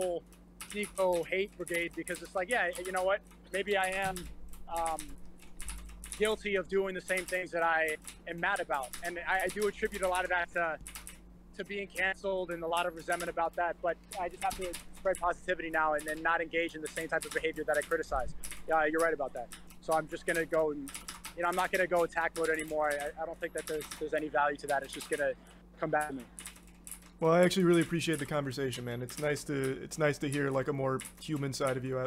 whole Nico hate brigade because it's like, yeah, you know what? Maybe I am um, guilty of doing the same things that I am mad about, and I, I do attribute a lot of that to to being canceled and a lot of resentment about that. But I just have to spread positivity now and, and not engage in the same type of behavior that I criticize. Yeah, you're right about that. So I'm just gonna go and you know I'm not gonna go attack mode anymore. I, I don't think that there's there's any value to that. It's just gonna come back to me. Well, I actually really appreciate the conversation, man. It's nice to it's nice to hear like a more human side of you